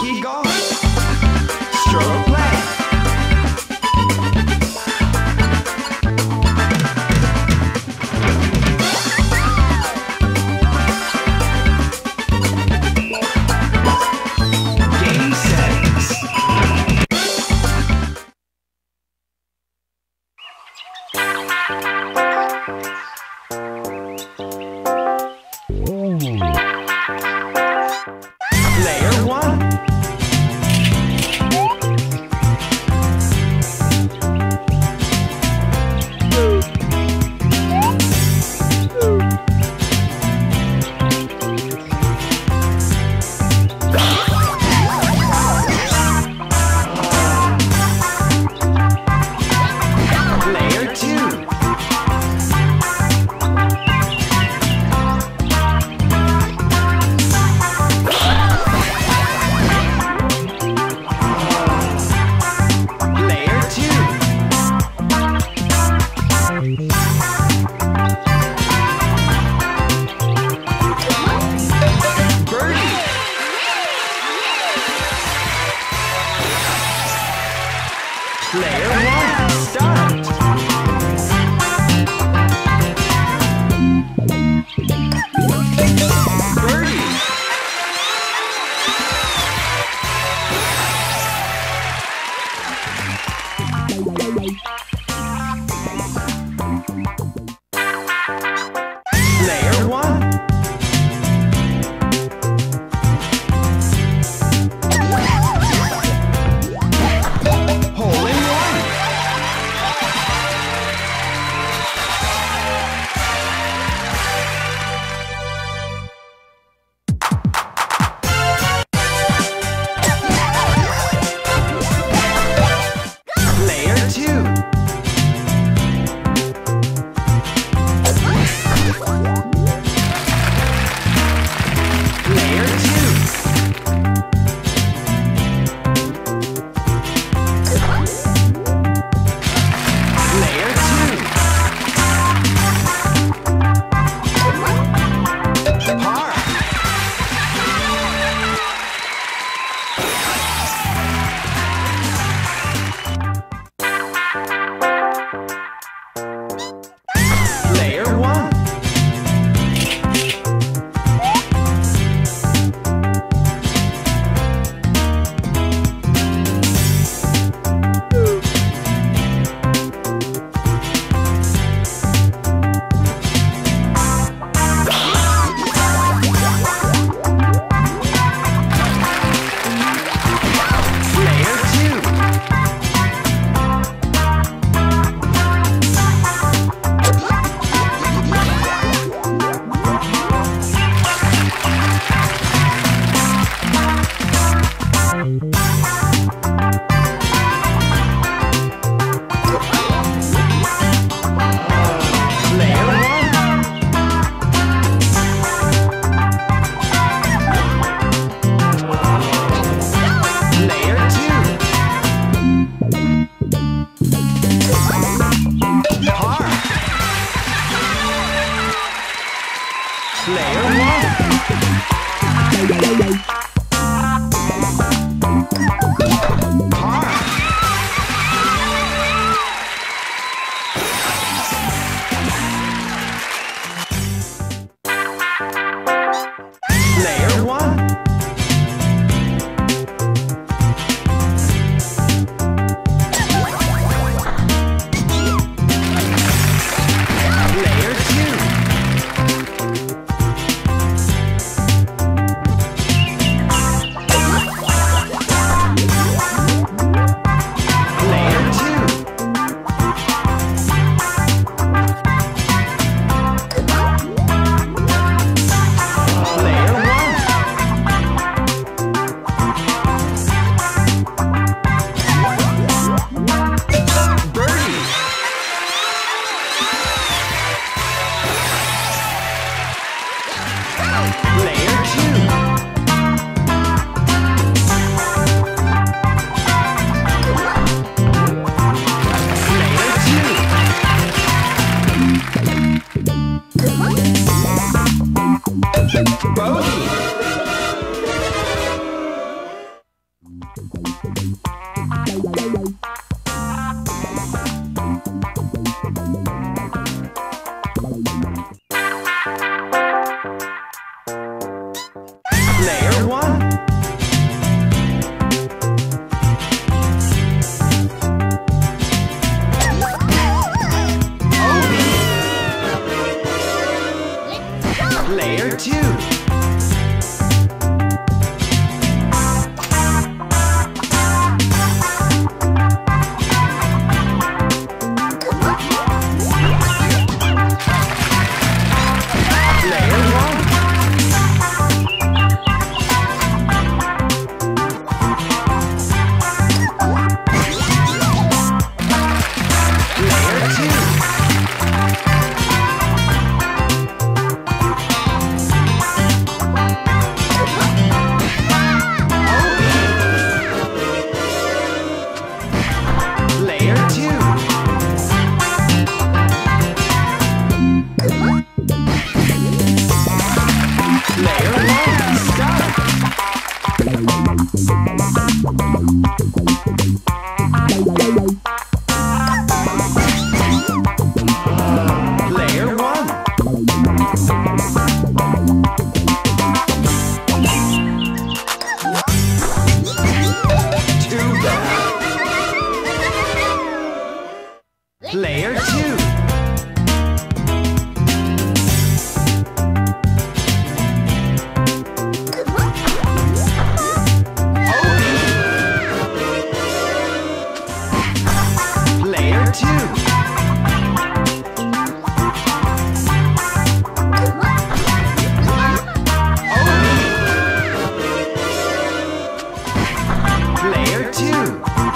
keep going. too.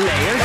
Layer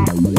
Oh,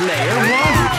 Player one.